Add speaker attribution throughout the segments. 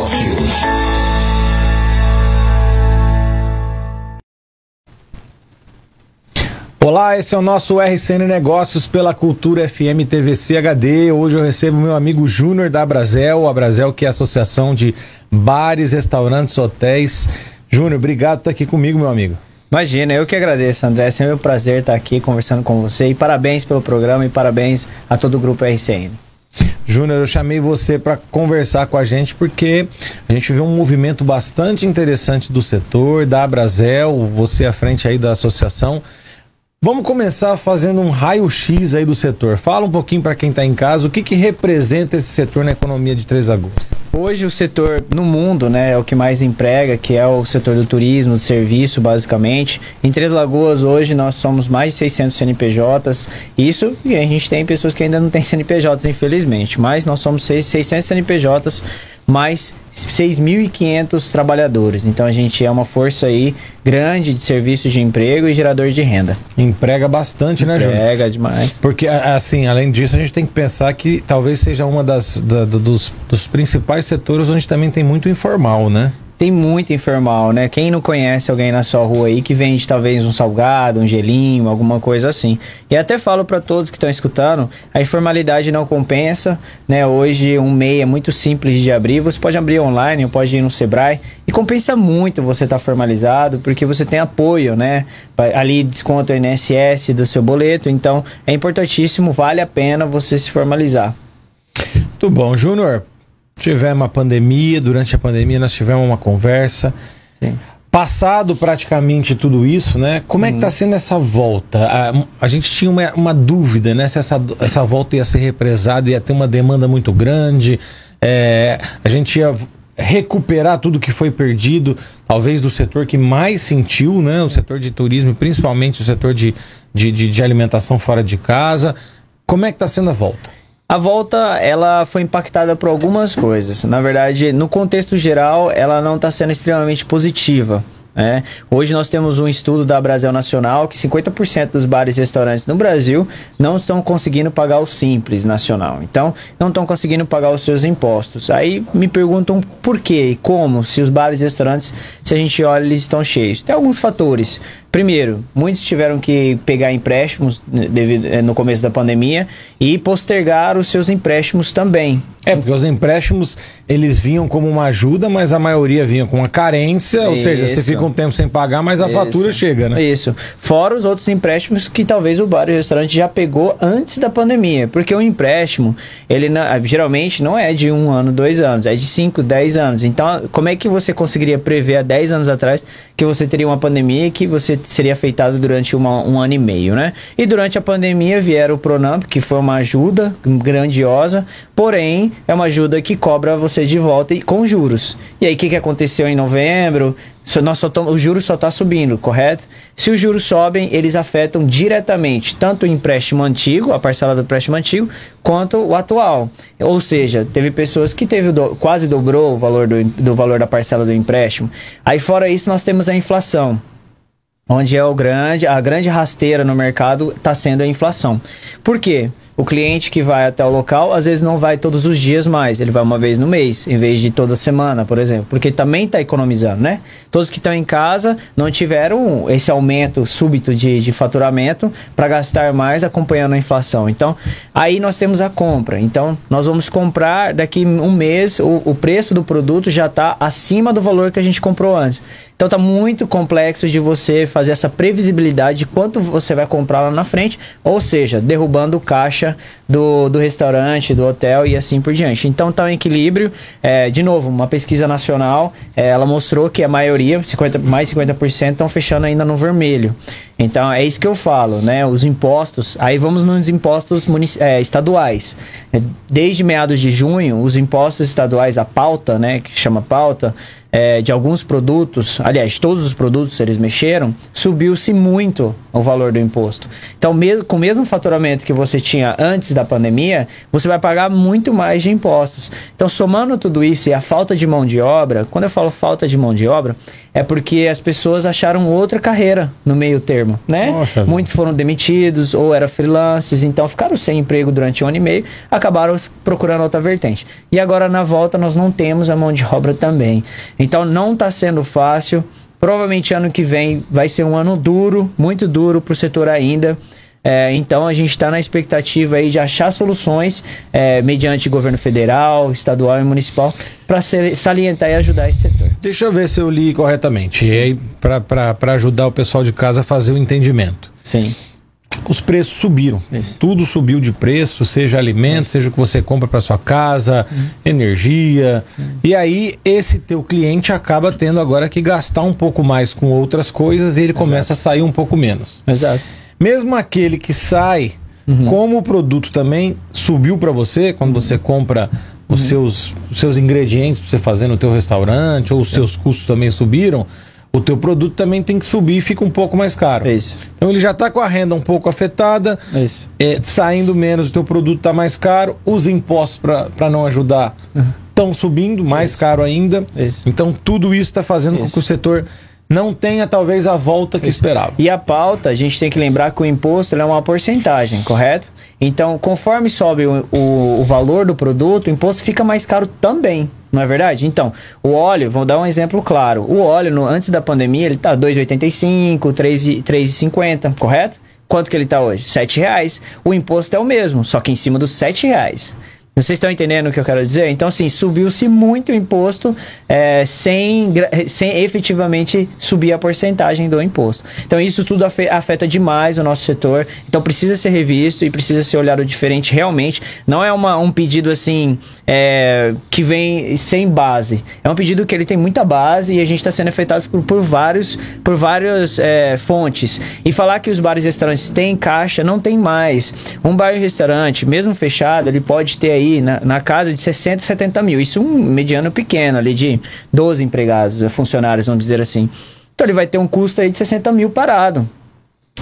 Speaker 1: Negócios.
Speaker 2: Olá, esse é o nosso RCN Negócios pela Cultura FM TVC HD. Hoje eu recebo meu amigo Júnior da Brasel, a Brasel que é a Associação de Bares, Restaurantes, Hotéis. Júnior, obrigado por estar aqui comigo, meu amigo.
Speaker 3: Imagina, eu que agradeço, André. É sempre um prazer estar aqui conversando com você. E parabéns pelo programa e parabéns a todo o grupo RCN.
Speaker 2: Júnior, eu chamei você para conversar com a gente porque a gente viu um movimento bastante interessante do setor, da Brasel, você à frente aí da associação. Vamos começar fazendo um raio-x aí do setor. Fala um pouquinho para quem está em casa, o que, que representa esse setor na economia de Três Lagoas?
Speaker 3: Hoje o setor no mundo, né, é o que mais emprega, que é o setor do turismo, do serviço, basicamente. Em Três Lagoas hoje nós somos mais de 600 CNPJs. Isso, e a gente tem pessoas que ainda não têm CNPJs, infelizmente, mas nós somos 600 CNPJs mais 6.500 trabalhadores. Então a gente é uma força aí grande de serviços de emprego e gerador de renda.
Speaker 2: Emprega bastante,
Speaker 3: Emprega
Speaker 2: né, Júnior?
Speaker 3: Emprega demais.
Speaker 2: Porque, assim, além disso, a gente tem que pensar que talvez seja uma das da, dos, dos principais setores onde também tem muito informal, né?
Speaker 3: Tem muito informal, né? Quem não conhece alguém na sua rua aí que vende talvez um salgado, um gelinho, alguma coisa assim. E até falo para todos que estão escutando, a informalidade não compensa, né? Hoje um MEI é muito simples de abrir, você pode abrir online, pode ir no Sebrae e compensa muito você estar tá formalizado, porque você tem apoio, né? Ali desconta o INSS do seu boleto, então é importantíssimo, vale a pena você se formalizar.
Speaker 2: Muito bom, Júnior tivemos uma pandemia, durante a pandemia nós tivemos uma conversa. Sim. Passado praticamente tudo isso, né? Como é que está uhum. sendo essa volta? A, a gente tinha uma, uma, dúvida, né? Se essa, essa volta ia ser represada, ia ter uma demanda muito grande, é, a gente ia recuperar tudo que foi perdido, talvez do setor que mais sentiu, né? O setor de turismo, principalmente o setor de, de, de, de alimentação fora de casa. Como é que está sendo a volta?
Speaker 3: A volta, ela foi impactada por algumas coisas. Na verdade, no contexto geral, ela não está sendo extremamente positiva. É. Hoje nós temos um estudo da Brasil Nacional que 50% dos bares e restaurantes no Brasil não estão conseguindo pagar o Simples Nacional. Então, não estão conseguindo pagar os seus impostos. Aí me perguntam por quê e como, se os bares e restaurantes, se a gente olha, eles estão cheios. Tem alguns fatores. Primeiro, muitos tiveram que pegar empréstimos né, devido, eh, no começo da pandemia e postergar os seus empréstimos também.
Speaker 2: É, porque os empréstimos eles vinham como uma ajuda, mas a maioria vinha com uma carência, ou seja, você fica um tempo sem pagar, mas a Isso. fatura chega, né?
Speaker 3: Isso. Fora os outros empréstimos que talvez o bar e o restaurante já pegou antes da pandemia. Porque o empréstimo, ele não, geralmente não é de um ano, dois anos, é de cinco, dez anos. Então, como é que você conseguiria prever há dez anos atrás que você teria uma pandemia e que você seria afetado durante uma, um ano e meio, né? E durante a pandemia vieram o Pronamp, que foi uma ajuda grandiosa, porém é uma ajuda que cobra você de volta e com juros. E aí o que, que aconteceu em novembro? Nós só o juro só está subindo, correto? Se os juros sobem, eles afetam diretamente tanto o empréstimo antigo, a parcela do empréstimo antigo, quanto o atual. Ou seja, teve pessoas que teve do, quase dobrou o valor do, do valor da parcela do empréstimo. Aí fora isso, nós temos a inflação onde é o grande, a grande rasteira no mercado está sendo a inflação. Por quê? O cliente que vai até o local, às vezes não vai todos os dias mais, ele vai uma vez no mês, em vez de toda semana, por exemplo, porque também está economizando, né? Todos que estão em casa não tiveram esse aumento súbito de, de faturamento para gastar mais acompanhando a inflação. Então, aí nós temos a compra. Então, nós vamos comprar daqui um mês, o, o preço do produto já está acima do valor que a gente comprou antes. Então tá muito complexo de você fazer essa previsibilidade de quanto você vai comprar lá na frente, ou seja, derrubando o caixa do, do restaurante, do hotel e assim por diante. Então tá um equilíbrio. É, de novo, uma pesquisa nacional, é, ela mostrou que a maioria, 50, mais 50%, estão fechando ainda no vermelho. Então é isso que eu falo, né? Os impostos, aí vamos nos impostos é, estaduais. Desde meados de junho, os impostos estaduais, a pauta, né, que chama pauta, é, de alguns produtos, aliás, todos os produtos eles mexeram, subiu-se muito o valor do imposto. Então, mesmo, com o mesmo faturamento que você tinha antes da pandemia, você vai pagar muito mais de impostos. Então, somando tudo isso e a falta de mão de obra, quando eu falo falta de mão de obra, é porque as pessoas acharam outra carreira no meio termo. né? Nossa, Muitos foram demitidos ou eram freelancers, então ficaram sem emprego durante um ano e meio, acabaram procurando outra vertente. E agora na volta nós não temos a mão de obra também. Então não está sendo fácil. Provavelmente ano que vem vai ser um ano duro, muito duro para o setor ainda. É, então a gente está na expectativa aí de achar soluções é, mediante governo federal, estadual e municipal para salientar e ajudar esse setor.
Speaker 2: Deixa eu ver se eu li corretamente. E para ajudar o pessoal de casa a fazer o entendimento.
Speaker 3: Sim.
Speaker 2: Os preços subiram. Isso. Tudo subiu de preço, seja alimento, Isso. seja o que você compra para sua casa, uhum. energia. Uhum. E aí, esse teu cliente acaba tendo agora que gastar um pouco mais com outras coisas e ele Exato. começa a sair um pouco menos.
Speaker 3: Exato.
Speaker 2: Mesmo aquele que sai, uhum. como o produto também subiu para você, quando você compra os, uhum. seus, os seus ingredientes para você fazer no teu restaurante, ou os seus custos também subiram, o teu produto também tem que subir e fica um pouco mais caro.
Speaker 3: Isso.
Speaker 2: Então ele já está com a renda um pouco afetada,
Speaker 3: Isso.
Speaker 2: É, saindo menos, o teu produto está mais caro, os impostos para não ajudar estão uhum. subindo, mais isso. caro ainda.
Speaker 3: Isso.
Speaker 2: Então tudo isso está fazendo com que o setor não tenha talvez a volta que Isso. esperava.
Speaker 3: E a pauta, a gente tem que lembrar que o imposto é uma porcentagem, correto? Então, conforme sobe o, o, o, valor do produto, o imposto fica mais caro também, não é verdade? Então, o óleo, vou dar um exemplo claro. O óleo, no, antes da pandemia, ele tá 2,85, 3,50, correto? Quanto que ele está hoje? R$ reais. O imposto é o mesmo, só que em cima dos R$ reais. Vocês estão entendendo o que eu quero dizer? Então, assim, subiu-se muito o imposto é, sem, sem efetivamente subir a porcentagem do imposto. Então, isso tudo afeta demais o nosso setor. Então, precisa ser revisto e precisa ser olhado diferente realmente. Não é uma, um pedido, assim, é, que vem sem base. É um pedido que ele tem muita base e a gente está sendo afetado por, por vários por várias é, fontes. E falar que os bares e restaurantes têm caixa, não tem mais. Um bar e restaurante, mesmo fechado, ele pode ter aí na, na casa de 60, 70 mil. Isso um mediano pequeno, ali de 12 empregados, funcionários, vamos dizer assim. Então ele vai ter um custo aí de 60 mil parado.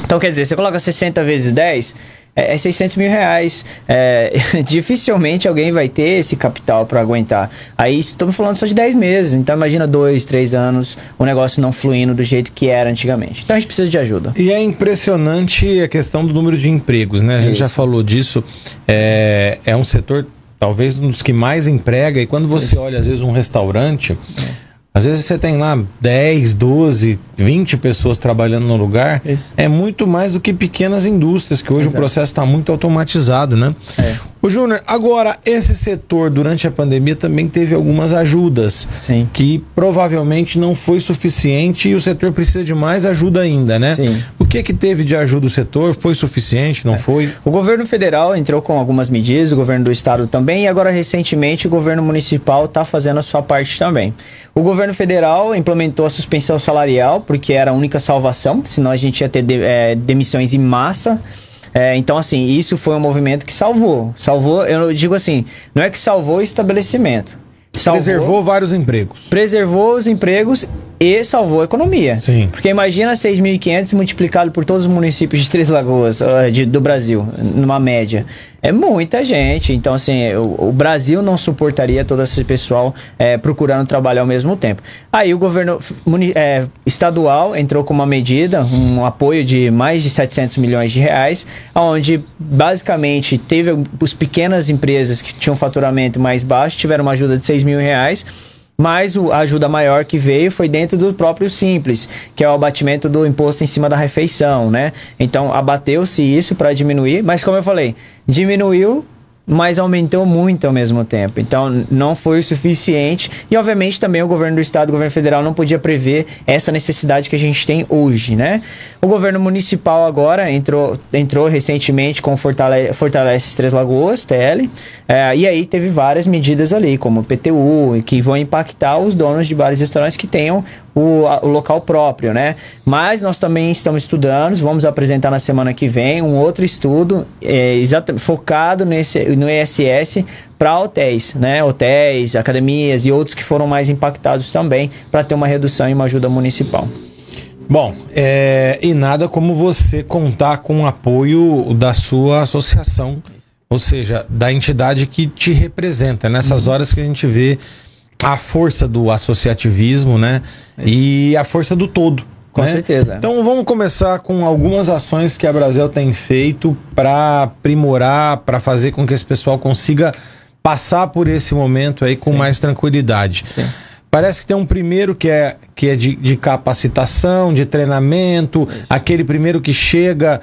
Speaker 3: Então quer dizer, você coloca 60 vezes 10, é, é 600 mil reais. É, dificilmente alguém vai ter esse capital para aguentar. Aí estamos falando só de 10 meses, então imagina 2, 3 anos o negócio não fluindo do jeito que era antigamente. Então a gente precisa de ajuda.
Speaker 2: E é impressionante a questão do número de empregos, né? A gente Isso. já falou disso. É, é um setor talvez um dos que mais emprega. E quando você Isso. olha, às vezes, um restaurante, é. Às vezes você tem lá 10, 12, 20 pessoas trabalhando no lugar. Isso. É muito mais do que pequenas indústrias, que hoje Exato. o processo está muito automatizado, né? É. O Júnior, agora, esse setor durante a pandemia também teve algumas ajudas.
Speaker 3: Sim.
Speaker 2: Que provavelmente não foi suficiente e o setor precisa de mais ajuda ainda, né?
Speaker 3: Sim.
Speaker 2: O que que teve de ajuda o setor? Foi suficiente? Não é. foi?
Speaker 3: O governo federal entrou com algumas medidas, o governo do estado também, e agora recentemente o governo municipal está fazendo a sua parte também. O governo federal implementou a suspensão salarial, porque era a única salvação, senão a gente ia ter de, é, demissões em massa. É, então, assim, isso foi um movimento que salvou. Salvou, eu digo assim, não é que salvou o estabelecimento.
Speaker 2: Salvou, preservou vários empregos.
Speaker 3: Preservou os empregos e salvou a economia.
Speaker 2: Sim.
Speaker 3: Porque imagina 6.500 multiplicado por todos os municípios de Três Lagoas de, do Brasil, numa média. É muita gente. Então, assim, o, o Brasil não suportaria todo esse pessoal é, procurando trabalhar ao mesmo tempo. Aí o governo é, estadual entrou com uma medida, um apoio de mais de 700 milhões de reais, onde basicamente teve as pequenas empresas que tinham faturamento mais baixo, tiveram uma ajuda de 6 mil reais mas a ajuda maior que veio foi dentro do próprio Simples, que é o abatimento do imposto em cima da refeição, né? Então abateu-se isso para diminuir, mas como eu falei, diminuiu mas aumentou muito ao mesmo tempo. Então, não foi o suficiente. E, obviamente, também o governo do estado, o governo federal, não podia prever essa necessidade que a gente tem hoje, né? O governo municipal agora entrou, entrou recentemente com Fortale Fortalece Três Lagoas, TL, é, e aí teve várias medidas ali, como PTU, que vão impactar os donos de bares e restaurantes que tenham o, a, o local próprio, né? Mas nós também estamos estudando, vamos apresentar na semana que vem um outro estudo é, focado nesse, no ESS para hotéis, né? Hotéis, academias e outros que foram mais impactados também para ter uma redução e uma ajuda municipal.
Speaker 2: Bom, é, e nada como você contar com o apoio da sua associação, ou seja, da entidade que te representa. Nessas uhum. horas que a gente vê a força do associativismo, né? Isso. E a força do todo.
Speaker 3: Com né? certeza.
Speaker 2: Então vamos começar com algumas ações que a Brasil tem feito para aprimorar, para fazer com que esse pessoal consiga passar por esse momento aí com Sim. mais tranquilidade. Sim. Parece que tem um primeiro que é, que é de, de capacitação, de treinamento, Isso. aquele primeiro que chega.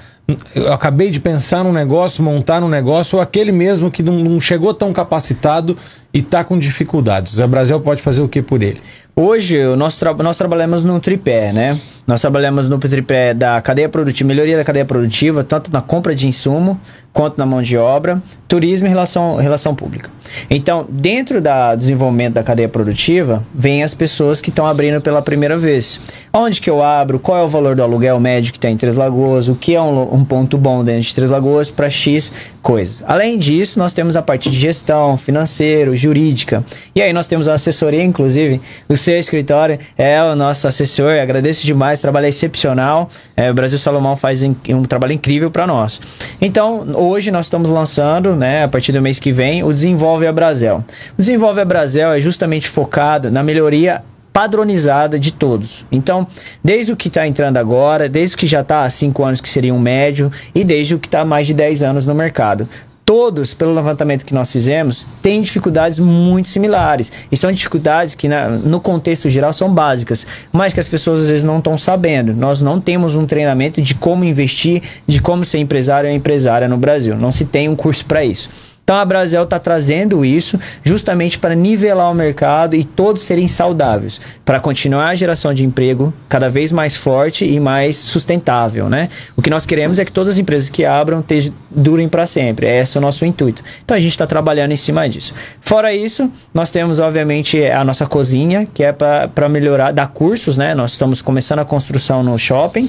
Speaker 2: Eu acabei de pensar num negócio, montar um negócio, ou aquele mesmo que não, chegou tão capacitado e está com dificuldades. O Brasil pode fazer o que por ele?
Speaker 3: Hoje, nós, tra nós trabalhamos num tripé, né? Nós trabalhamos no tripé da cadeia produtiva, melhoria da cadeia produtiva, tanto na compra de insumo quanto na mão de obra, turismo e relação, relação pública. Então, dentro do desenvolvimento da cadeia produtiva, vem as pessoas que estão abrindo pela primeira vez. Onde que eu abro? Qual é o valor do aluguel médio que tem em Três Lagoas? O que é um, um ponto bom dentro de Três Lagoas para X coisas. Além disso, nós temos a parte de gestão, financeiro, jurídica. E aí nós temos a assessoria, inclusive, o seu escritório é o nosso assessor. Agradeço demais, trabalho é excepcional. É, o Brasil Salomão faz um trabalho incrível para nós. Então, hoje nós estamos lançando, né, a partir do mês que vem, o Desenvolve a Brasil. O Desenvolve a Brasil é justamente focado na melhoria padronizada de todos. Então, desde o que está entrando agora, desde o que já está há 5 anos, que seria um médio, e desde o que está há mais de 10 anos no mercado. Todos, pelo levantamento que nós fizemos, têm dificuldades muito similares. E são dificuldades que, na, no contexto geral, são básicas, mas que as pessoas às vezes não estão sabendo. Nós não temos um treinamento de como investir, de como ser empresário ou empresária no Brasil. Não se tem um curso para isso. Então a Brasel está trazendo isso justamente para nivelar o mercado e todos serem saudáveis, para continuar a geração de emprego cada vez mais forte e mais sustentável, né? O que nós queremos é que todas as empresas que abram te, durem para sempre. Esse é o nosso intuito. Então a gente está trabalhando em cima disso. Fora isso, nós temos obviamente a nossa cozinha, que é para melhorar, dar cursos, né? Nós estamos começando a construção no shopping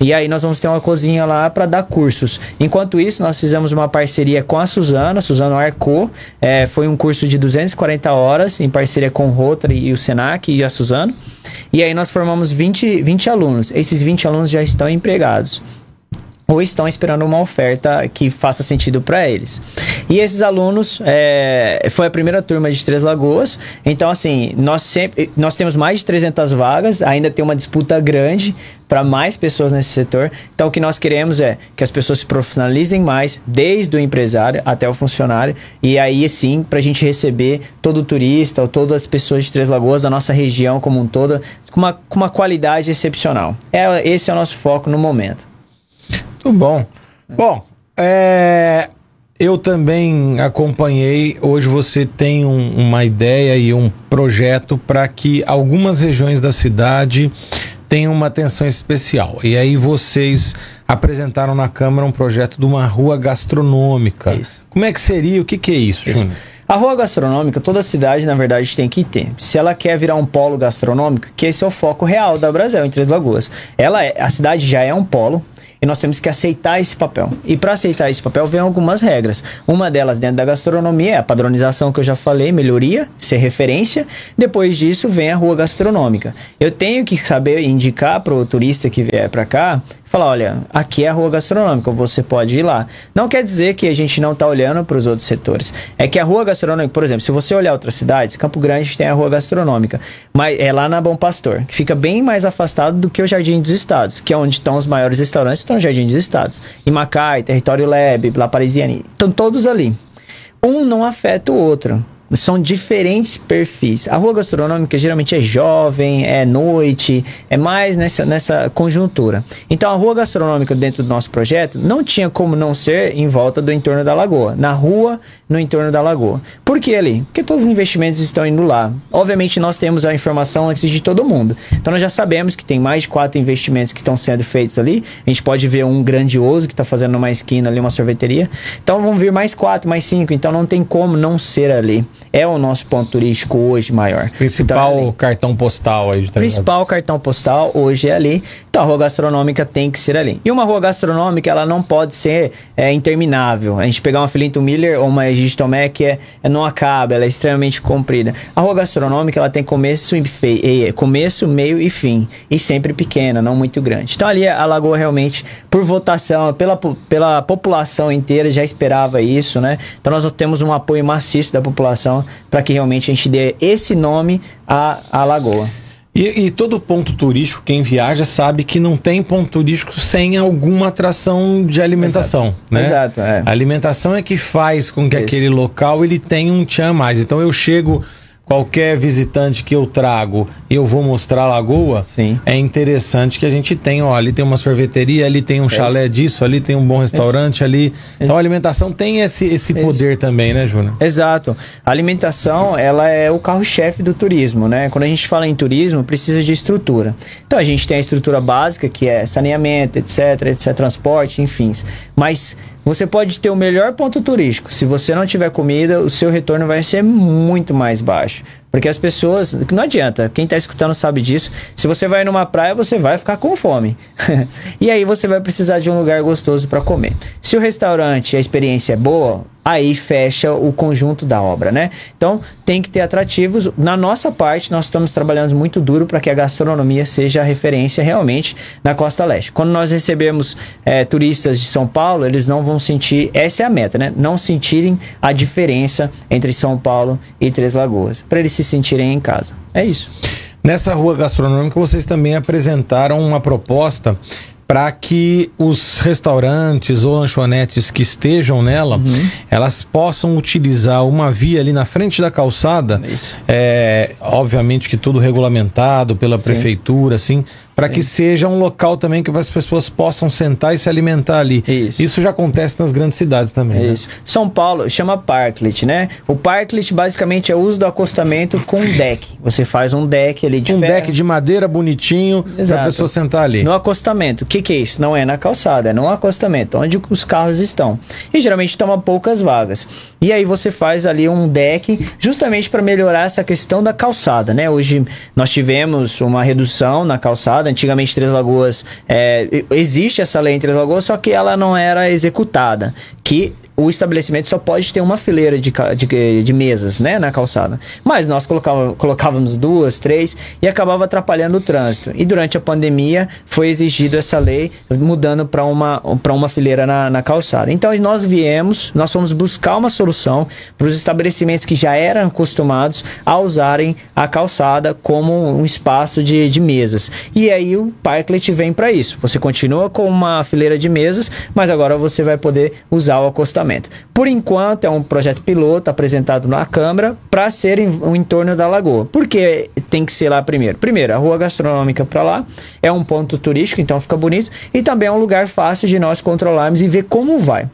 Speaker 3: e aí nós vamos ter uma cozinha lá para dar cursos. Enquanto isso, nós fizemos uma parceria com a Suzana, Suzano Arco. É, foi um curso de 240 horas em parceria com o Rotary e o Senac e a Suzano. E aí nós formamos 20, 20 alunos. Esses 20 alunos já estão empregados ou estão esperando uma oferta que faça sentido para eles. E esses alunos, é, foi a primeira turma de Três Lagoas, então assim, nós sempre, nós temos mais de 300 vagas, ainda tem uma disputa grande para mais pessoas nesse setor. Então o que nós queremos é que as pessoas se profissionalizem mais, desde o empresário até o funcionário, e aí sim, para a gente receber todo o turista ou todas as pessoas de Três Lagoas da nossa região como um todo, com uma, com uma qualidade excepcional. É, esse é o nosso foco no momento.
Speaker 2: Muito bom. Bom, é, eu também acompanhei. Hoje você tem um, uma ideia e um projeto para que algumas regiões da cidade tenham uma atenção especial. E aí vocês apresentaram na Câmara um projeto de uma rua gastronômica. Isso. Como é que seria? O que, que é isso, isso.
Speaker 3: A rua gastronômica, toda cidade, na verdade, tem que ter. Se ela quer virar um polo gastronômico, que esse é o foco real da Brasil, em Três Lagoas. Ela é, a cidade já é um polo, e nós temos que aceitar esse papel. E para aceitar esse papel, vem algumas regras. Uma delas dentro da gastronomia é a padronização que eu já falei, melhoria, ser referência. Depois disso, vem a rua gastronômica. Eu tenho que saber indicar para o turista que vier para cá falar, olha, aqui é a rua gastronômica, você pode ir lá. Não quer dizer que a gente não está olhando para os outros setores. É que a rua gastronômica, por exemplo, se você olhar outras cidades, Campo Grande tem a rua gastronômica, mas é lá na Bom Pastor, que fica bem mais afastado do que o Jardim dos Estados, que é onde estão os maiores restaurantes, estão no Jardim dos Estados. Em Macai, Território Lab, La Parisienne, estão todos ali. Um não afeta o outro. São diferentes perfis. A rua gastronômica geralmente é jovem, é noite, é mais nessa, nessa conjuntura. Então a rua gastronômica dentro do nosso projeto não tinha como não ser em volta do entorno da lagoa. Na rua, no entorno da lagoa. Por que ali? Porque todos os investimentos estão indo lá. Obviamente nós temos a informação antes de todo mundo. Então nós já sabemos que tem mais de quatro investimentos que estão sendo feitos ali. A gente pode ver um grandioso que está fazendo uma esquina ali, uma sorveteria. Então vão vir mais quatro, mais cinco. Então não tem como não ser ali é o nosso ponto turístico hoje maior.
Speaker 2: Principal então, cartão postal aí de
Speaker 3: Principal cartão postal hoje é ali. Então a rua gastronômica tem que ser ali. E uma rua gastronômica ela não pode ser é, interminável. A gente pegar uma Filinto Miller ou uma Egito Tomé que é, é, não acaba, ela é extremamente comprida. A rua gastronômica ela tem começo, e começo, meio e fim. E sempre pequena, não muito grande. Então ali a Lagoa realmente, por votação, pela, pela população inteira já esperava isso, né? Então nós temos um apoio maciço da população para que realmente a gente dê esse nome à, à lagoa.
Speaker 2: E, e, todo ponto turístico, quem viaja sabe que não tem ponto turístico sem alguma atração de alimentação,
Speaker 3: Exato.
Speaker 2: né?
Speaker 3: Exato, é.
Speaker 2: A alimentação é que faz com que
Speaker 3: Isso.
Speaker 2: aquele local ele tenha um tchan a mais. Então eu chego qualquer visitante que eu trago e eu vou mostrar a lagoa,
Speaker 3: Sim.
Speaker 2: é interessante que a gente tenha, ó, ali tem uma sorveteria, ali tem um chalé
Speaker 3: isso.
Speaker 2: disso, ali tem um bom restaurante ali. Então a alimentação tem esse, esse poder também, né, Júnior?
Speaker 3: Exato. A alimentação, ela é o carro-chefe do turismo, né? Quando a gente fala em turismo, precisa de estrutura. Então a gente tem a estrutura básica, que é saneamento, etc, etc, transporte, enfim. Mas você pode ter o melhor ponto turístico. Se você não tiver comida, o seu retorno vai ser muito mais baixo. Porque as pessoas. Não adianta, quem está escutando sabe disso. Se você vai numa praia, você vai ficar com fome. e aí você vai precisar de um lugar gostoso para comer. Se o restaurante, a experiência é boa, aí fecha o conjunto da obra, né? Então tem que ter atrativos. Na nossa parte, nós estamos trabalhando muito duro para que a gastronomia seja a referência realmente na Costa Leste. Quando nós recebemos é, turistas de São Paulo, eles não vão sentir, essa é a meta, né? Não sentirem a diferença entre São Paulo e Três Lagoas, para eles se sentirem em casa. É isso.
Speaker 2: Nessa rua gastronômica, vocês também apresentaram uma proposta para que os restaurantes ou lanchonetes que estejam nela, uhum. elas possam utilizar uma via ali na frente da calçada,
Speaker 3: Isso.
Speaker 2: é, obviamente que tudo regulamentado pela
Speaker 3: Sim.
Speaker 2: prefeitura, assim, para que seja um local também que as pessoas possam sentar e se alimentar ali.
Speaker 3: Isso.
Speaker 2: já acontece nas grandes cidades também. né?
Speaker 3: Isso. São Paulo chama parklet, né? O parklet basicamente é o uso do acostamento com deck. Você faz um deck ali de
Speaker 2: Um
Speaker 3: ferro.
Speaker 2: deck de madeira bonitinho para a pessoa sentar ali.
Speaker 3: No acostamento. O que, que é isso? Não é na calçada, é no acostamento, onde os carros estão. E geralmente toma poucas vagas. E aí você faz ali um deck justamente para melhorar essa questão da calçada, né? Hoje nós tivemos uma redução na calçada. Antigamente Três Lagoas é, existe essa lei em Três Lagoas, só que ela não era executada. Que o estabelecimento só pode ter uma fileira de, de, de mesas né, na calçada. Mas nós colocávamos duas, três e acabava atrapalhando o trânsito. E durante a pandemia foi exigido essa lei, mudando para uma, uma fileira na, na calçada. Então nós viemos, nós fomos buscar uma solução para os estabelecimentos que já eram acostumados a usarem a calçada como um espaço de, de mesas. E aí o Parklet vem para isso. Você continua com uma fileira de mesas, mas agora você vai poder usar o acostamento. Por enquanto, é um projeto piloto apresentado na Câmara para ser em, o entorno da lagoa. Por que tem que ser lá primeiro? Primeiro, a rua gastronômica para lá é um ponto turístico, então fica bonito, e também é um lugar fácil de nós controlarmos e ver como vai.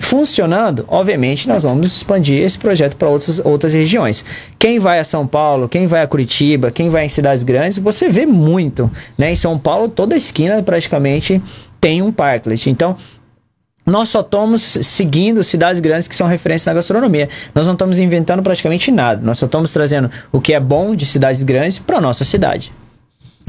Speaker 3: Funcionando, obviamente, nós vamos expandir esse projeto para outras, outras regiões. Quem vai a São Paulo, quem vai a Curitiba, quem vai em cidades grandes, você vê muito. Né? Em São Paulo, toda esquina praticamente tem um parklet. Então, nós só estamos seguindo cidades grandes que são referência na gastronomia. Nós não estamos inventando praticamente nada. Nós só estamos trazendo o que é bom de cidades grandes para nossa cidade.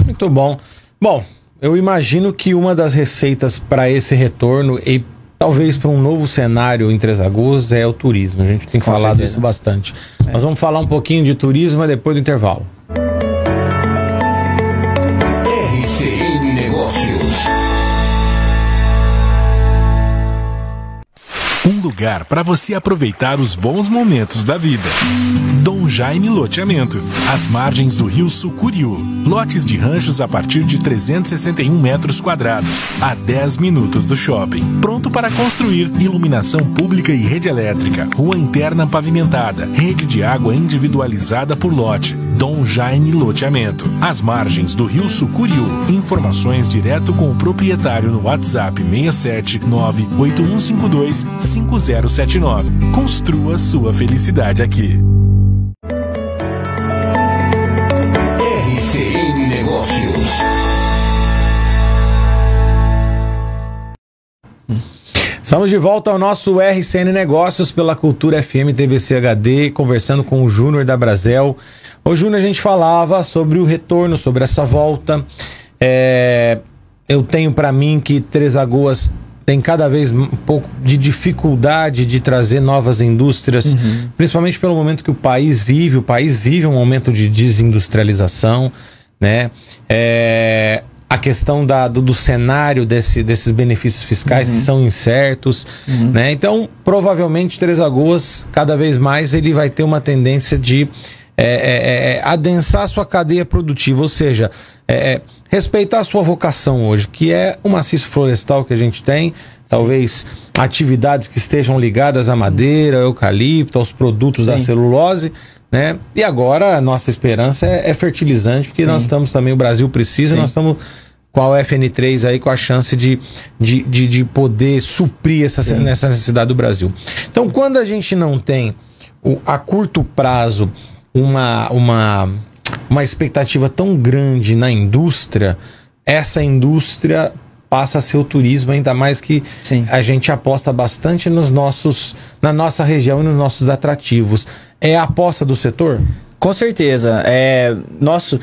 Speaker 2: Muito bom. Bom, eu imagino que uma das receitas para esse retorno e talvez para um novo cenário em Três Lagoas é o turismo. A gente tem
Speaker 3: Com
Speaker 2: falado
Speaker 3: certeza.
Speaker 2: isso bastante. Nós vamos falar um pouquinho de turismo depois do intervalo.
Speaker 4: Lugar para você aproveitar os bons momentos da vida. Dom Jaime Loteamento, às margens do rio Sucuriú. Lotes de ranchos a partir de 361 metros quadrados, a 10 minutos do shopping. Pronto para construir, iluminação pública e rede elétrica, rua interna pavimentada, rede de água individualizada por lote. Dom Jaime Loteamento, às margens do rio Sucuriú. Informações direto com o proprietário no WhatsApp 67 98152 5079. Construa sua felicidade aqui.
Speaker 1: RCN Negócios.
Speaker 2: Estamos de volta ao nosso RCN Negócios pela Cultura FM TVC HD, conversando com o Júnior da Brasel. Ô Júnior, a gente falava sobre o retorno, sobre essa volta. É, eu tenho para mim que Três Lagoas tem cada vez um pouco de dificuldade de trazer novas indústrias, principalmente pelo momento que o país vive. O país vive um momento de desindustrialização, né? É, a questão da, do, do cenário desse, desses benefícios fiscais que são incertos, né? Então, provavelmente, Três Lagoas, cada vez mais, ele vai ter uma tendência de é, é, é, adensar a sua cadeia produtiva, ou seja, é, é, respeitar a sua vocação hoje, que é o maciço florestal que a gente tem, talvez atividades que estejam ligadas à madeira, ao eucalipto, aos produtos da
Speaker 3: Sim.
Speaker 2: celulose, né? E agora a nossa esperança é, é fertilizante, porque
Speaker 3: Sim.
Speaker 2: nós estamos também, o Brasil precisa,
Speaker 3: Sim.
Speaker 2: nós estamos com a UFN3 aí com a chance de, de, de, de poder suprir essa, essa necessidade do Brasil. Então, quando a gente não tem o- a curto prazo uma, uma, uma expectativa tão grande na indústria, essa indústria passa a ser o turismo, ainda mais que
Speaker 3: Sim.
Speaker 2: a gente aposta bastante nos nossos, na nossa região e nos nossos atrativos. É a aposta do setor?
Speaker 3: Com certeza. É, nosso,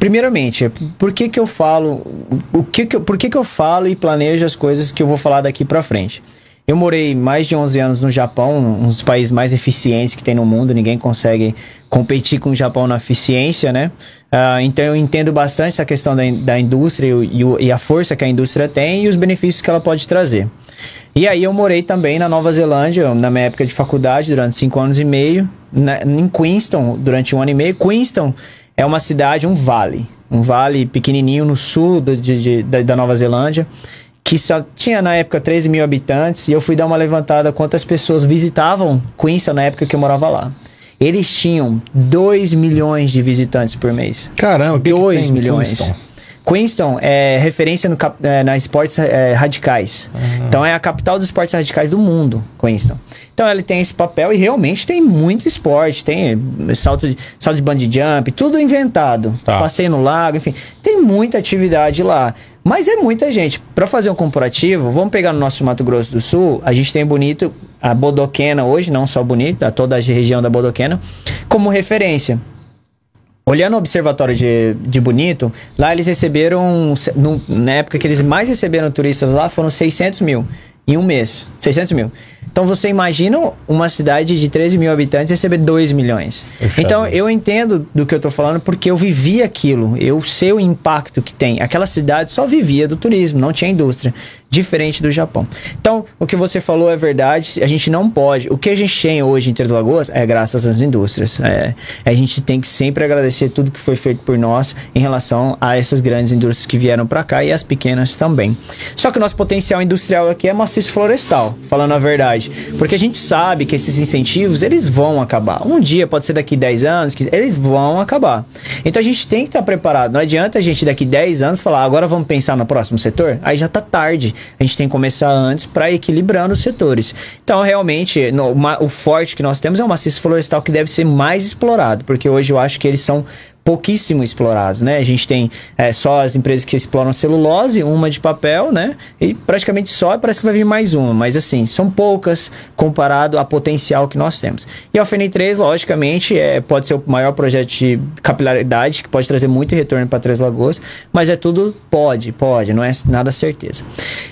Speaker 3: primeiramente, por que, que eu falo, o que que eu, por que, que eu falo e planejo as coisas que eu vou falar daqui pra frente? Eu morei mais de 11 anos no Japão, um dos países mais eficientes que tem no mundo, ninguém consegue competir com o Japão na eficiência, né? Ah, então eu entendo bastante essa questão da, da indústria e, e a força que a indústria tem e os benefícios que ela pode trazer. E aí eu morei também na Nova Zelândia, na minha época de faculdade, durante cinco anos e meio, na- em Queenstown, durante um ano e meio. Queenstown é uma cidade, um vale, um vale pequenininho no sul do- de- de- da, da Nova Zelândia, que só tinha na época 13 mil habitantes, e eu fui dar uma levantada quantas pessoas visitavam Queenstown na época que eu morava lá. Eles tinham 2 milhões de visitantes por mês.
Speaker 2: Caramba, o que que
Speaker 3: 2
Speaker 2: tem em
Speaker 3: milhões.
Speaker 2: Queenstown
Speaker 3: é referência no, é, nas esportes é, radicais. Então é a capital dos esportes radicais do mundo, Queenstown. Então ele tem esse papel e realmente tem muito esporte. Tem salto de, salto de bungee jump, tudo inventado.
Speaker 2: Tá.
Speaker 3: Passeio no lago, enfim. Tem muita atividade lá. Mas é muita gente. Para fazer um comparativo, vamos pegar no nosso Mato Grosso do Sul. A gente tem Bonito, a Bodoquena hoje, não só Bonito, toda a região da Bodoquena, como referência. Olhando o observatório de, de Bonito, lá eles receberam, no- na época que eles mais receberam turistas lá, foram 600 mil em um mês. 600 mil. Então você imagina uma cidade de 13 mil habitantes receber 2 milhões.
Speaker 2: Puxa
Speaker 3: então eu entendo do que eu tô falando porque eu vivi aquilo. Eu sei o impacto que tem. Aquela cidade só vivia do turismo, não tinha indústria. Diferente do Japão. Então, o que você falou é verdade. A gente não pode. O que a gente tem hoje em Três Lagoas é graças às indústrias. É, a gente tem que sempre agradecer tudo que foi feito por nós em relação a essas grandes indústrias que vieram para cá e as pequenas também. Só que o nosso potencial industrial aqui é maciço florestal, falando a verdade. Porque a gente sabe que esses incentivos, eles vão acabar. Um dia, pode ser daqui 10 anos, que eles vão acabar. Então a gente tem que estar preparado. Não adianta a gente daqui 10 anos falar, agora vamos pensar no próximo setor. Aí já tá tarde. A gente tem que começar antes para equilibrando os setores. Então, realmente, no- uma- o forte que nós temos é o maciço florestal que deve ser mais explorado, porque hoje eu acho que eles são pouquíssimo explorados, né? A gente tem é, só as empresas que exploram celulose, uma de papel, né? E praticamente só, parece que vai vir mais uma, mas assim, são poucas comparado ao potencial que nós temos. E a FN 3, logicamente, é, pode ser o maior projeto de capilaridade, que pode trazer muito retorno para Três Lagoas, mas é tudo pode, pode, não é nada certeza.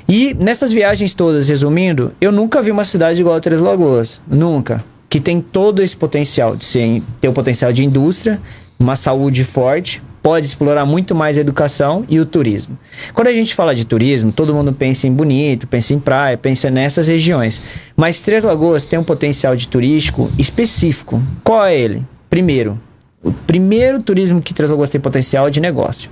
Speaker 3: E nessas viagens todas, resumindo, eu nunca vi uma cidade igual a Três Lagoas, nunca. Que tem todo esse potencial de ser, ter o potencial de indústria, uma saúde forte, pode explorar muito mais a educação e o turismo. Quando a gente fala de turismo, todo mundo pensa em bonito, pensa em praia, pensa nessas regiões. Mas Três Lagoas tem um potencial de turístico específico. Qual é ele? Primeiro, o primeiro turismo que Três Lagoas tem potencial é de negócio.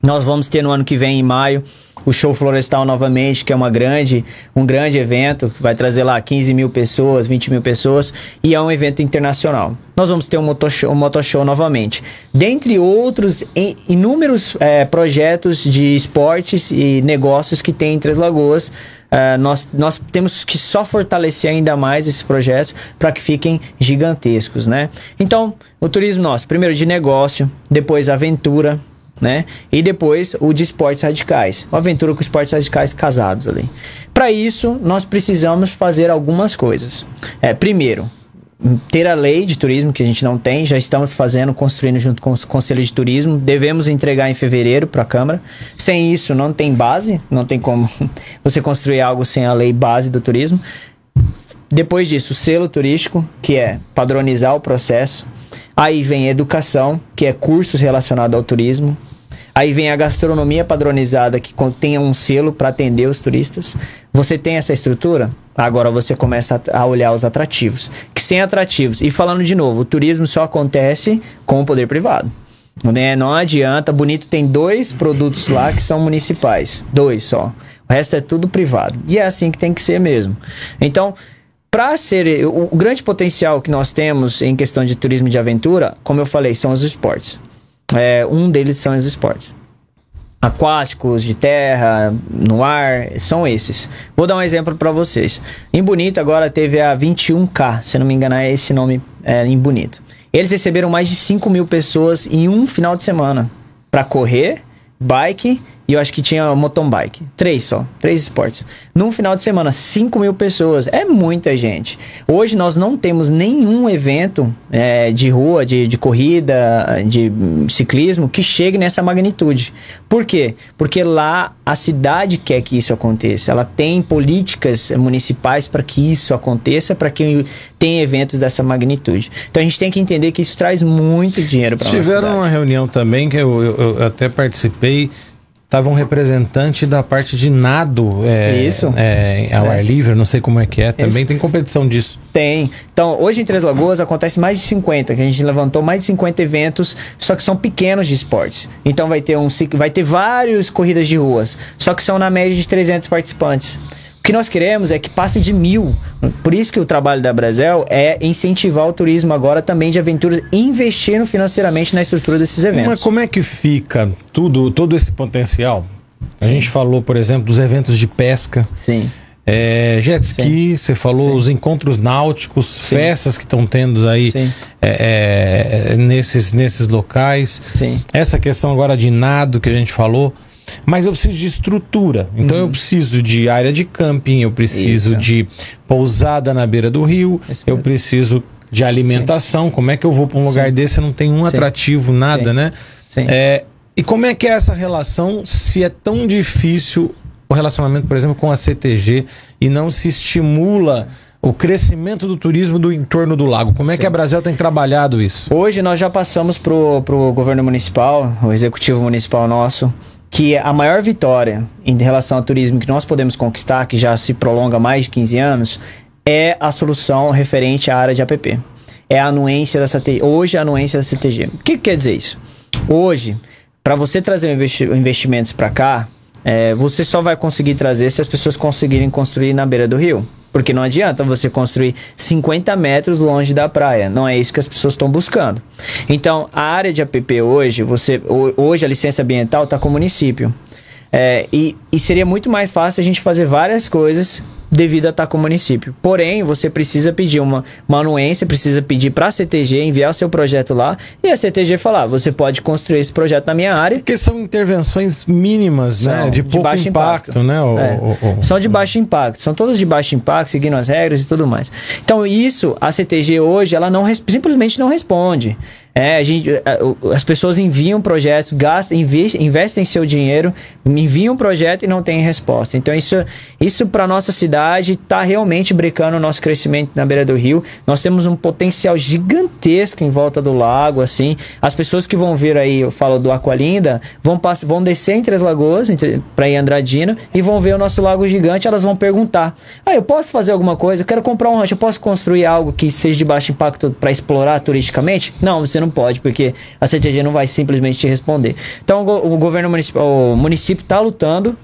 Speaker 3: Nós vamos ter no ano que vem, em maio, o Show Florestal novamente, que é uma grande, um grande evento, vai trazer lá 15 mil pessoas, 20 mil pessoas, e é um evento internacional. Nós vamos ter um motoshow, um motoshow novamente. Dentre outros in- inúmeros eh, projetos de esportes e negócios que tem em Três Lagoas, eh, nós, nós temos que só fortalecer ainda mais esses projetos para que fiquem gigantescos, né? Então, o turismo nosso, primeiro de negócio, depois aventura, né? E depois o de esportes radicais. Uma aventura com esportes radicais casados ali. Para isso, nós precisamos fazer algumas coisas. É, primeiro, ter a lei de turismo que a gente não tem, já estamos fazendo, construindo junto com o Conselho de Turismo, devemos entregar em fevereiro para a Câmara. Sem isso, não tem base, não tem como você construir algo sem a lei base do turismo. Depois disso, selo turístico, que é padronizar o processo. Aí vem educação, que é cursos relacionados ao turismo. Aí vem a gastronomia padronizada, que tenha um selo para atender os turistas. Você tem essa estrutura? Agora você começa a, olhar os atrativos. Que sem atrativos. E falando de novo, o turismo só acontece com o poder privado. Né? Não adianta. Bonito tem dois produtos lá que são municipais. Dois só. O resto é tudo privado. E é assim que tem que ser mesmo. Então, para ser o grande potencial que nós temos em questão de turismo de aventura, como eu falei, são os esportes. É, um deles são os esportes aquáticos, de terra, no ar, são esses. Vou dar um exemplo para vocês. Em Bonito agora teve a 21K, se não me engano é esse nome é, em Bonito. Eles receberam mais de 5 mil pessoas em um final de semana para correr, bike e eu acho que tinha mountain bike. Três só, três esportes. Num final de semana, 5 mil pessoas. É muita gente. Hoje nós não temos nenhum evento é, de rua, de, de corrida, de ciclismo que chegue nessa magnitude. Por quê? Porque lá a cidade quer que isso aconteça. Ela tem políticas municipais para que isso aconteça, para que tenha eventos dessa magnitude. Então a gente tem que entender que isso traz muito dinheiro para a
Speaker 2: Tiveram uma reunião também que eu, eu, eu até participei Tava um representante da parte de nado é,
Speaker 3: Isso.
Speaker 2: É, ao é. ar livre, não sei como é que é. Também Isso. tem competição disso.
Speaker 3: Tem. Então, hoje em Três Lagoas acontece mais de 50, que a gente levantou mais de 50 eventos, só que são pequenos de esportes. Então vai ter um vai ter várias corridas de ruas, só que são na média de 300 participantes que nós queremos é que passe de mil. Por isso que o trabalho da Brasil é incentivar o turismo agora também de aventuras, investindo financeiramente na estrutura desses eventos. Mas
Speaker 2: como é que fica tudo, todo esse potencial? A Sim. gente falou, por exemplo, dos eventos de pesca.
Speaker 3: Sim.
Speaker 2: É, jet ski, Sim. você falou Sim. os encontros náuticos, Sim. festas que estão tendo aí é, é, nesses, nesses locais. Essa questão agora de nado que a gente falou. Mas eu preciso de estrutura. Então uhum. eu preciso de área de camping, eu preciso Isso. de pousada na beira do rio, eu preciso de alimentação. Sim. Como é que eu vou para um lugar Sim. desse? Eu não tenho um Sim. atrativo, nada, né? É, e como é que é essa relação se é tão difícil o relacionamento, por exemplo, com a CTG e não se estimula o crescimento do turismo do entorno do lago. Como é Sim. que a Brasil tem trabalhado isso?
Speaker 3: Hoje nós já passamos para o governo municipal, o executivo municipal nosso, que a maior vitória em relação ao turismo que nós podemos conquistar, que já se prolonga mais de 15 anos, é a solução referente à área de APP. É a anuência da CTG. Hoje a anuência da CTG. O que, que quer dizer isso? Hoje, para você trazer investimentos para cá, é, você só vai conseguir trazer se as pessoas conseguirem construir na beira do rio. Porque não adianta você construir 50 metros longe da praia. Não é isso que as pessoas estão buscando. Então, a área de APP hoje, você, hoje a licença ambiental está com o município. É, e, e seria muito mais fácil a gente fazer várias coisas devido a estar com o município. Porém, você precisa pedir uma, manuência, precisa pedir para a CTG enviar o seu projeto lá e a CTG falar: você pode construir esse projeto na minha área.
Speaker 2: Porque são intervenções mínimas, né? são, né? De, de baixo impacto, impacto, né? O,
Speaker 3: é. o, o, são de baixo impacto, são todos de baixo impacto, seguindo as regras e tudo mais. Então, isso a CTG hoje ela não simplesmente não responde. É, a gente, as pessoas enviam projetos, gastam, investem seu dinheiro, enviam um projeto e não tem resposta. Então, isso, isso para nossa cidade está realmente brecando o nosso crescimento na beira do rio. Nós temos um potencial gigantesco em volta do lago, assim. As pessoas que vão vir aí, eu falo do Aqualinda, vão, passar, vão descer entre as lagoas, para ir Andradina, e vão ver o nosso lago gigante. Elas vão perguntar: Ah, eu posso fazer alguma coisa? Eu quero comprar um rancho, eu posso construir algo que seja de baixo impacto para explorar turisticamente? Não, você não não pode, porque a CTG não vai simplesmente te responder. Então o, o governo municipal, o município está lutando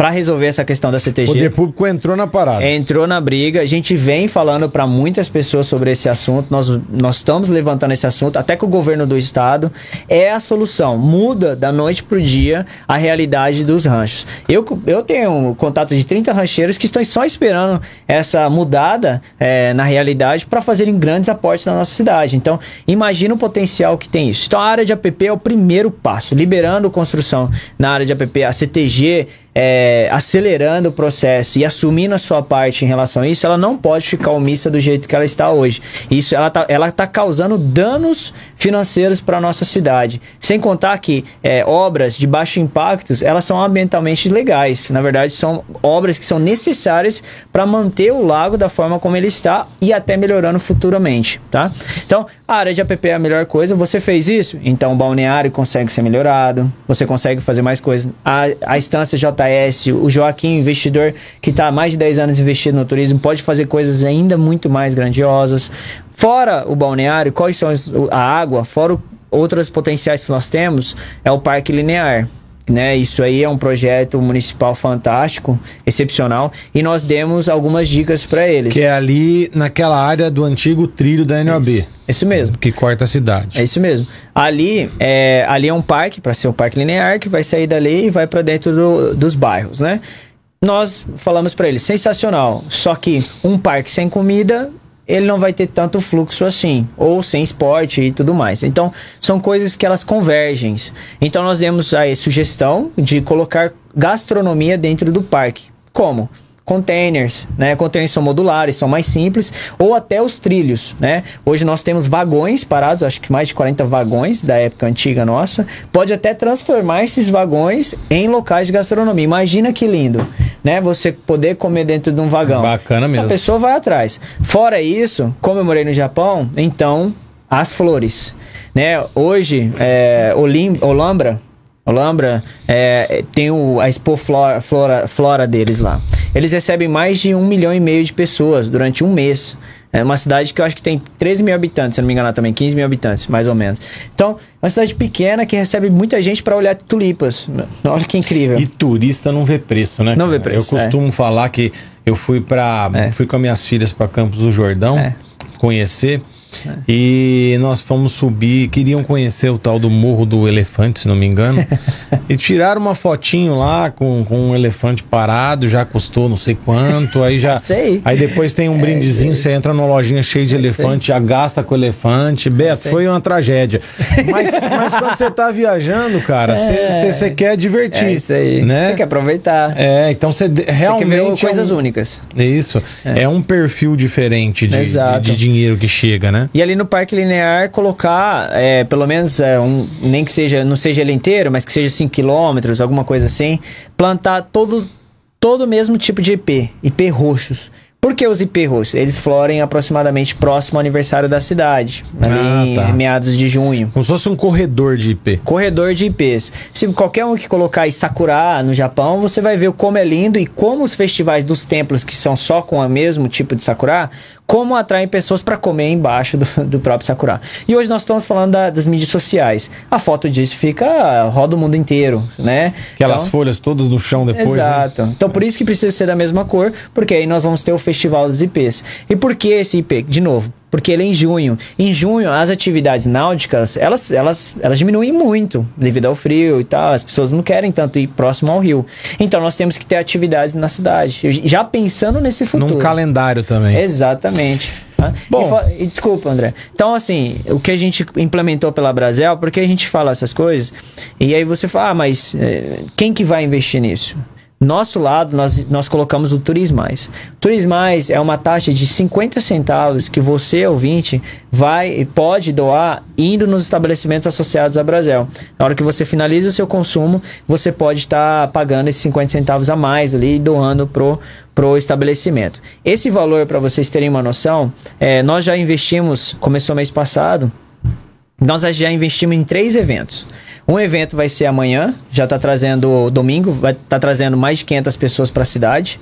Speaker 3: para resolver essa questão da CTG. O
Speaker 2: poder público entrou na parada.
Speaker 3: Entrou na briga. A gente vem falando para muitas pessoas sobre esse assunto. Nós, nós estamos levantando esse assunto, até que o governo do estado é a solução. Muda da noite pro dia a realidade dos ranchos. Eu, eu tenho um contato de 30 rancheiros que estão só esperando essa mudada é, na realidade para fazerem grandes aportes na nossa cidade. Então, imagina o potencial que tem isso. Então, a área de APP é o primeiro passo, liberando construção na área de APP. A CTG é, acelerando o processo e assumindo a sua parte em relação a isso, ela não pode ficar omissa do jeito que ela está hoje. Isso ela está ela tá causando danos financeiros para a nossa cidade. Sem contar que é, obras de baixo impacto, elas são ambientalmente legais. Na verdade, são obras que são necessárias para manter o lago da forma como ele está e até melhorando futuramente, tá? Então, A área de app é a melhor coisa. Você fez isso? Então o balneário consegue ser melhorado. Você consegue fazer mais coisas. A, a instância JS, o Joaquim, investidor que está há mais de 10 anos investido no turismo, pode fazer coisas ainda muito mais grandiosas. Fora o balneário, quais são a água, fora o, outras potenciais que nós temos, é o parque linear. Né? Isso aí é um projeto municipal fantástico, excepcional, e nós demos algumas dicas para eles.
Speaker 2: Que é ali naquela área do antigo trilho da NOB.
Speaker 3: Isso, isso mesmo.
Speaker 2: Que corta a cidade.
Speaker 3: É isso mesmo. Ali é, ali é um parque, para ser um parque linear, que vai sair dali e vai para dentro do, dos bairros, né? Nós falamos para eles, sensacional, só que um parque sem comida ele não vai ter tanto fluxo assim, ou sem esporte e tudo mais. Então, são coisas que elas convergem. Então, nós demos a sugestão de colocar gastronomia dentro do parque. Como? Containers, né? Containers são modulares, são mais simples, ou até os trilhos, né? Hoje nós temos vagões parados, acho que mais de 40 vagões da época antiga nossa. Pode até transformar esses vagões em locais de gastronomia. Imagina que lindo, né? Você poder comer dentro de um vagão.
Speaker 2: Bacana mesmo.
Speaker 3: A pessoa vai atrás. Fora isso, como eu morei no Japão, então as flores, né? Hoje, é, Olim, Olambra, Olambra é, tem o, a Expo Flora, Flora, Flora deles lá. Eles recebem mais de um milhão e meio de pessoas durante um mês. É uma cidade que eu acho que tem 13 mil habitantes, se não me engano também, 15 mil habitantes, mais ou menos. Então, é uma cidade pequena que recebe muita gente para olhar tulipas. Olha que incrível.
Speaker 2: E turista não vê preço, né?
Speaker 3: Não vê preço.
Speaker 2: Eu costumo é. falar que eu fui para, é. fui com minhas filhas para Campos do Jordão é. conhecer. É. E nós fomos subir, queriam conhecer o tal do Morro do Elefante, se não me engano. e tiraram uma fotinho lá com, com um elefante parado, já custou não sei quanto. Aí já.
Speaker 3: Sei.
Speaker 2: Aí depois tem um é, brindezinho, sei. você entra numa lojinha cheia de elefante, sei. já gasta com elefante. Beto, foi uma tragédia. Mas, mas quando você tá viajando, cara, você é. quer divertir. É
Speaker 3: isso aí.
Speaker 2: Né?
Speaker 3: Você quer aproveitar.
Speaker 2: É, então você realmente.
Speaker 3: Quer coisas
Speaker 2: é um,
Speaker 3: únicas.
Speaker 2: É isso. É. é um perfil diferente de, de, de dinheiro que chega, né?
Speaker 3: E ali no Parque Linear colocar, é, pelo menos, é, um, nem que seja, não seja ele inteiro, mas que seja 5 km, alguma coisa assim, plantar todo todo o mesmo tipo de IP, IP roxos. Por que os IP roxos? Eles florem aproximadamente próximo ao aniversário da cidade, ali ah, tá. em meados de junho.
Speaker 2: Como se fosse um corredor de IP.
Speaker 3: Corredor de IPs. Se qualquer um que colocar aí Sakura no Japão, você vai ver como é lindo e como os festivais dos templos que são só com o mesmo tipo de Sakura, como atraem pessoas para comer embaixo do, do, próprio Sakura. E hoje nós estamos falando da, das mídias sociais. A foto disso fica, roda o mundo inteiro, né?
Speaker 2: Aquelas então, folhas todas no chão depois.
Speaker 3: Né? Exato. Né? Então por isso que precisa ser da mesma cor, porque aí nós vamos ter o Festival dos IPs. E por que esse IP? De novo, porque ele é em junho. Em junho, as atividades náuticas, elas, elas, elas diminuem muito devido ao frio e tal. As pessoas não querem tanto ir próximo ao rio. Então, nós temos que ter atividades na cidade. Já pensando nesse futuro.
Speaker 2: Num calendário também.
Speaker 3: Exatamente. Bom. E, desculpa, André. Então, assim, o que a gente implementou pela Brasel, porque a gente fala essas coisas, e aí você fala, ah, mas é, quem que vai investir nisso? Nosso lado, nós, nós colocamos o Turismais. Turismais é uma taxa de 50 centavos que você, ouvinte, vai pode doar indo nos estabelecimentos associados à Brasel. Na hora que você finaliza o seu consumo, você pode estar tá pagando esses 50 centavos a mais ali e doando pro pro estabelecimento. Esse valor, para vocês terem uma noção, é, nós já investimos, começou mês passado, nós já investimos em três eventos. Um evento vai ser amanhã, já está trazendo domingo, vai estar tá trazendo mais de 500 pessoas para a cidade.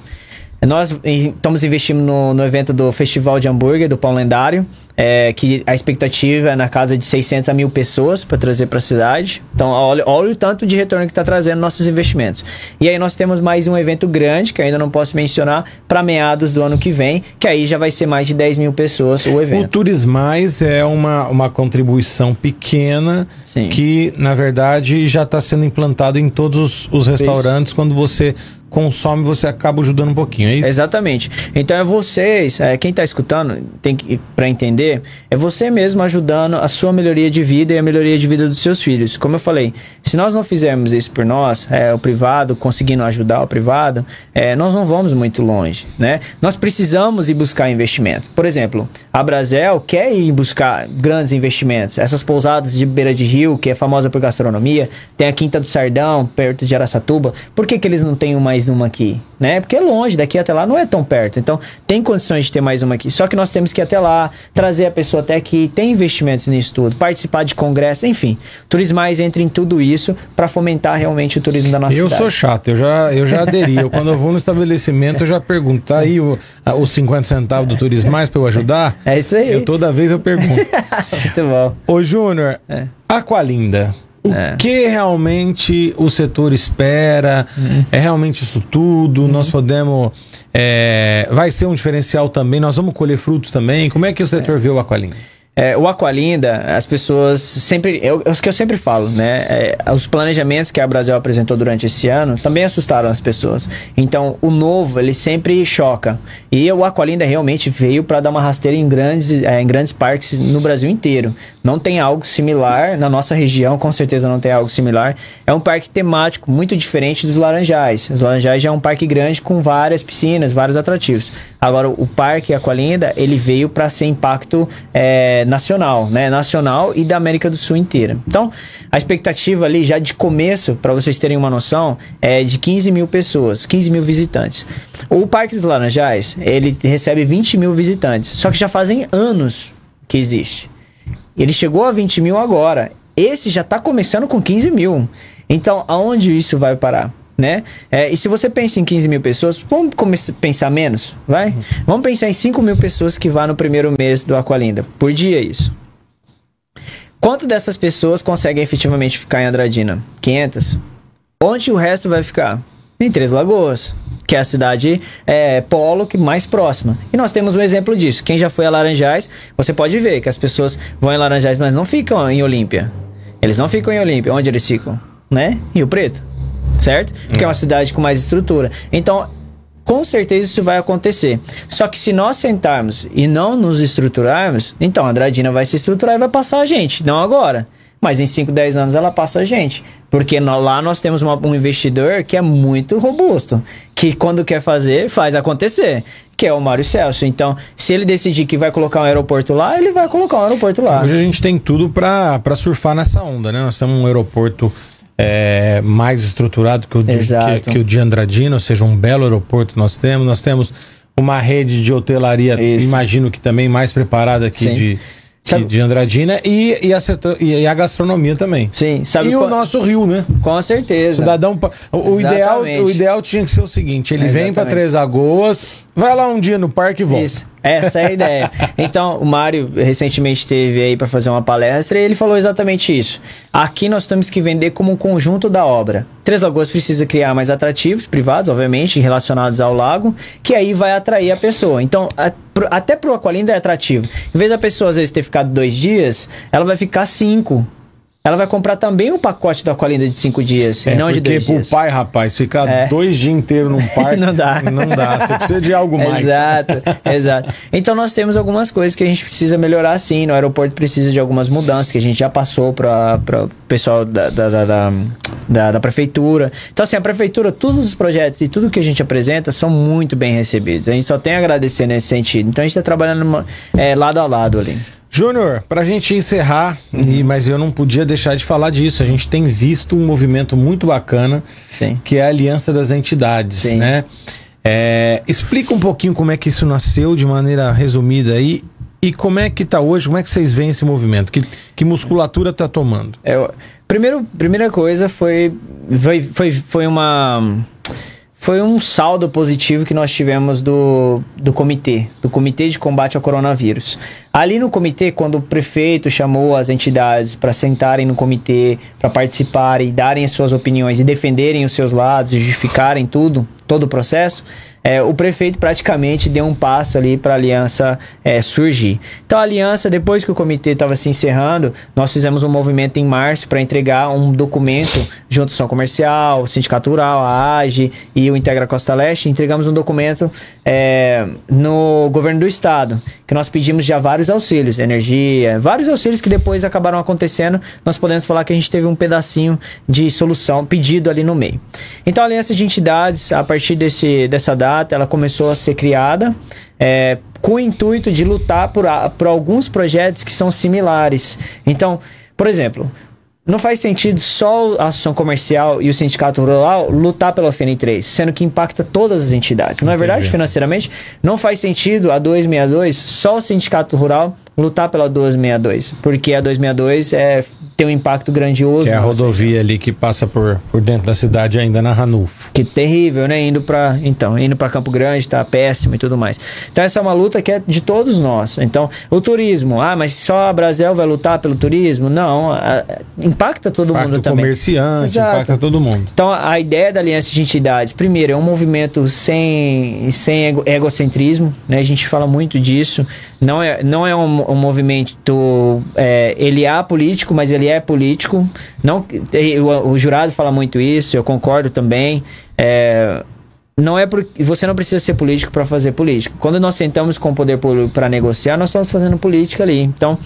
Speaker 3: Nós estamos investindo no, no, evento do Festival de Hambúrguer, do Pão Lendário, é, que a expectativa é na casa de 600 a mil pessoas para trazer para a cidade. Então, olha, olha o tanto de retorno que está trazendo nossos investimentos. E aí nós temos mais um evento grande, que ainda não posso mencionar, para meados do ano que vem, que aí já vai ser mais de 10 mil pessoas o evento.
Speaker 2: O Turismais é uma, uma contribuição pequena Sim. que, na verdade, já está sendo implantado em todos os, os restaurantes Isso. quando você consome, você acaba ajudando um pouquinho, é isso?
Speaker 3: Exatamente. Então é vocês, é, quem está escutando, tem que para entender, é você mesmo ajudando a sua melhoria de vida e a melhoria de vida dos seus filhos. Como eu falei, se nós não fizermos isso por nós, é, o privado conseguindo ajudar o privado, é, nós não vamos muito longe, né? Nós precisamos ir buscar investimento. Por exemplo, a Brasel quer ir buscar grandes investimentos. Essas pousadas de beira de rio, que é famosa por gastronomia, tem a Quinta do Sardão, perto de Araçatuba. Por que, que eles não têm mais uma aqui? Né? Porque é longe, daqui até lá não é tão perto. Então, tem condições de ter mais uma aqui. Só que nós temos que ir até lá, trazer a pessoa até aqui, tem investimentos nisso tudo, participar de congresso, enfim. Turismais entra em tudo isso para fomentar realmente o turismo da nossa
Speaker 2: Eu
Speaker 3: cidade.
Speaker 2: sou chato, eu já, eu já aderi. Eu, quando eu vou no estabelecimento, eu já pergunto, tá aí o, os 50 centavos do turismo mais para eu ajudar?
Speaker 3: É isso aí.
Speaker 2: Eu toda vez eu pergunto.
Speaker 3: Muito bom.
Speaker 2: Ô, Júnior, Aqualinda. O
Speaker 3: É.
Speaker 2: que realmente o setor espera?
Speaker 3: Uhum.
Speaker 2: É realmente isso tudo? Nós podemos. é, vai ser um diferencial também? Nós vamos colher frutos também? Como é que o setor vê o Aqualinda?
Speaker 3: É, o Aqualinda, as pessoas sempre. É é o que eu sempre falo, né? É, os planejamentos que a Brasil apresentou durante esse ano também assustaram as pessoas. Então, o novo, ele sempre choca. E o Aqualinda realmente veio para dar uma rasteira em grandes, é, em grandes parques no Brasil inteiro. Não tem algo similar na nossa região, com certeza não tem algo similar. É um parque temático muito diferente dos Laranjais. Os Laranjais já é um parque grande com várias piscinas, vários atrativos. Agora, o parque Aqualinda, ele veio para ser impacto é, nacional, né? Nacional e da América do Sul inteira. Então, a expectativa ali, já de começo, para vocês terem uma noção, é de 15 mil pessoas, 15 mil visitantes. O Parque dos Laranjais, ele recebe 20 mil visitantes, só que já fazem anos que existe. Ele chegou a 20 mil agora. Esse já está começando com 15 mil. Então, aonde isso vai parar? Né? É, e se você pensa em 15 mil pessoas, vamos começar a pensar menos, vai? Vamos pensar em 5 mil pessoas que vão no primeiro mês do Aqualinda. Por dia, isso. Quanto dessas pessoas conseguem efetivamente ficar em Andradina? 500. Onde o resto vai ficar? Em Três Lagoas, que é a cidade é, polo que mais próxima. E nós temos um exemplo disso. Quem já foi a Laranjais, você pode ver que as pessoas vão em Laranjais, mas não ficam em Olímpia. Eles não ficam em Olímpia. Onde eles ficam? Né? Rio Preto. Certo? Porque é uma cidade com mais estrutura. Então, com certeza isso vai acontecer. Só que se nós sentarmos e não nos estruturarmos, então a Andradina vai se estruturar e vai passar a gente. Não agora. Mas em 5, 10 anos ela passa a gente. Porque lá nós temos uma- um investidor que é muito robusto. Que quando quer fazer, faz acontecer. Que é o Mário Celso. Então, se ele decidir que vai colocar um aeroporto lá, ele vai colocar um aeroporto lá.
Speaker 2: Hoje a gente tem tudo para surfar nessa onda, né? Nós temos um aeroporto é, mais estruturado que o, de, que, que o de Andradina, ou seja, um belo aeroporto nós temos. Nós temos uma rede de hotelaria,
Speaker 3: Isso.
Speaker 2: imagino que também mais preparada aqui
Speaker 3: Sim.
Speaker 2: de, de, Andradina e, e, a setor- e a gastronomia também.
Speaker 3: Sim, sabe
Speaker 2: e o
Speaker 3: qual-
Speaker 2: nosso rio, né?
Speaker 3: Com certeza.
Speaker 2: Cidadão, o, o ideal,
Speaker 3: Exatamente.
Speaker 2: o ideal tinha que ser o seguinte: ele vem para
Speaker 3: Exatamente.
Speaker 2: Três Lagoas, vai lá um dia no parque e volta.
Speaker 3: Isso. Essa é a ideia. Então, o Mário recentemente esteve aí para fazer uma palestra e ele falou exatamente isso. Aqui nós temos que vender como um conjunto da obra. Três Lagoas precisa criar mais atrativos privados, obviamente, relacionados ao lago, que aí vai atrair a pessoa. Então, a- até pro Aqualinda é atrativo. Em vez da pessoa às vezes ter ficado dois dias, ela vai ficar cinco. Ela vai comprar também um pacote do Aqualinda de cinco dias,
Speaker 2: É,
Speaker 3: e não de
Speaker 2: porque
Speaker 3: dois
Speaker 2: pro
Speaker 3: dias.
Speaker 2: pai, rapaz, ficar
Speaker 3: É.
Speaker 2: dois dias inteiros num parque
Speaker 3: Não dá.
Speaker 2: Não dá. Você precisa de algo mais.
Speaker 3: Exato, exato. Então nós temos algumas coisas que a gente precisa melhorar sim. No aeroporto precisa de algumas mudanças que a gente já passou para o pessoal da, da, da, da, da- da prefeitura. Então, assim, a prefeitura, todos os projetos e tudo que a gente apresenta são muito bem recebidos. A gente só tem a agradecer nesse sentido. Então a gente está trabalhando é, lado a lado ali.
Speaker 2: Júnior, pra gente encerrar, e- mas eu não podia deixar de falar disso. A gente tem visto um movimento muito bacana,
Speaker 3: Sim.
Speaker 2: que é a Aliança das Entidades,
Speaker 3: Sim.
Speaker 2: né? É, explica um pouquinho como é que isso nasceu de maneira resumida aí e como é que tá hoje, como é que vocês veem esse movimento? Que, que musculatura tá tomando?
Speaker 3: É, primeiro, primeira coisa foi, foi, foi, foi uma foi um saldo positivo que nós tivemos do, do comitê, do comitê de combate ao coronavírus. Ali no comitê, quando o prefeito chamou as entidades para sentarem no comitê, para participarem, darem as suas opiniões e defenderem os seus lados, justificarem tudo, todo o processo, é, o prefeito praticamente deu um passo ali para a aliança é, surgir. Então a aliança, depois que o comitê estava se encerrando, nós fizemos um movimento em março para entregar um documento junto à Comercial, Sindicato Rural, a AGE e o Integra Costa Leste. Entregamos um documento é, no governo do estado, que nós pedimos já vários auxílios, energia, vários auxílios que depois acabaram acontecendo. Nós podemos falar que a gente teve um pedacinho de solução pedido ali no meio. Então a aliança de entidades, a partir desse, dessa data, ela começou a ser criada. é, com o intuito de lutar por, por alguns projetos que são similares. Então, por exemplo, não faz sentido só a Associação Comercial e o Sindicato Rural lutar pela FN3, sendo que impacta todas as entidades. Não é verdade? Financeiramente, não faz sentido a 262 só o Sindicato Rural lutar pela 262, porque a 262 é, tem um impacto grandioso.
Speaker 2: Que é a
Speaker 3: nossa
Speaker 2: rodovia ali que passa por, por dentro da cidade ainda na Ranulfo.
Speaker 3: que terrível, né? Indo para então, indo para Campo Grande tá péssimo e tudo mais. Então essa é uma luta que é de todos nós. Então, o turismo, ah, mas só a Brasil vai lutar pelo turismo? Não, a- impacta todo
Speaker 2: Impacta
Speaker 3: mundo também.
Speaker 2: comerciante,
Speaker 3: Exato.
Speaker 2: impacta todo mundo.
Speaker 3: Então, a ideia da aliança de entidades, primeiro, é um movimento sem, sem ego- egocentrismo, né? A gente fala muito disso. Não é, não é um, um movimento, é, ele é político, mas ele é político. Não, o, o jurado fala muito isso, eu concordo também. É, não é porque você não precisa ser político para fazer política. Quando nós sentamos com o poder público para negociar, nós estamos fazendo política ali. Então,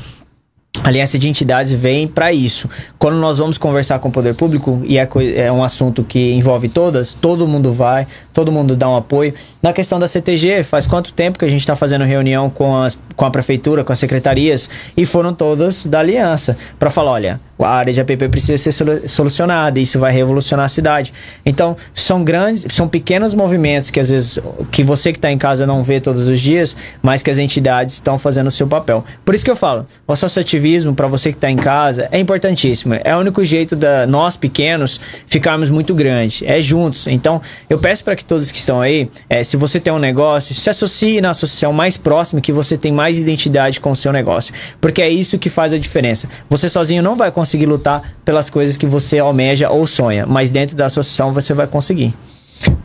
Speaker 3: aliança de entidades vem para isso. Quando nós vamos conversar com o poder público e é, é um assunto que envolve todas, todo mundo vai, todo mundo dá um apoio. Na questão da CTG, faz quanto tempo que a gente está fazendo reunião com, as, com a prefeitura, com as secretarias e foram todas da aliança para falar, olha, a área de APP precisa ser solu- solucionada, isso vai revolucionar a cidade. Então, são grandes, são pequenos movimentos que às vezes que você que está em casa não vê todos os dias, mas que as entidades estão fazendo o seu papel. Por isso que eu falo, o associativismo para você que está em casa é importantíssimo. É o único jeito da nós pequenos ficarmos muito grandes, é juntos. Então, eu peço para que todos que estão aí, eh, se você tem um negócio, se associe na associação mais próxima que você tem mais identidade com o seu negócio, porque é isso que faz a diferença. Você sozinho não vai conseguir lutar pelas coisas que você almeja ou sonha, mas dentro da associação você vai conseguir.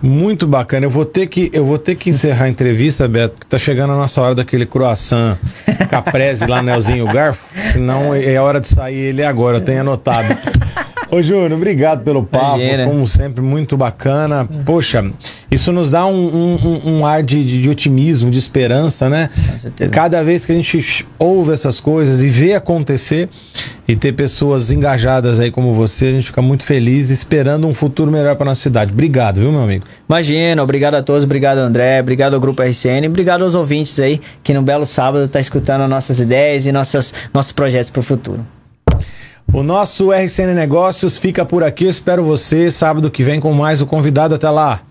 Speaker 2: Muito bacana. Eu vou ter que, eu vou ter que encerrar a entrevista, Beto, que tá chegando a nossa hora daquele croissant caprese lá, Nelzinho Garfo. Senão é hora de sair ele agora, eu tenho anotado. Ô, Júnior, obrigado pelo papo.
Speaker 3: Imagina.
Speaker 2: Como sempre, muito bacana. Poxa, isso nos dá um, um- um- ar de, de- de otimismo, de esperança, né? Cada vez que a gente ouve essas coisas e vê acontecer e ter pessoas engajadas aí como você, a gente fica muito feliz esperando um futuro melhor para nossa cidade. Obrigado, viu, meu amigo?
Speaker 3: Imagina, obrigado a todos, obrigado André, obrigado ao Grupo RCN, obrigado aos ouvintes aí que no belo sábado tá escutando nossas ideias e nossas, nossos projetos para o futuro.
Speaker 2: O nosso RCN Negócios fica por aqui. Espero você sábado que vem com mais o convidado. Até lá.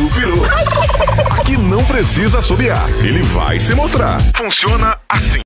Speaker 5: Do Peru. Aqui não precisa assobiar, ele vai se mostrar. Funciona assim.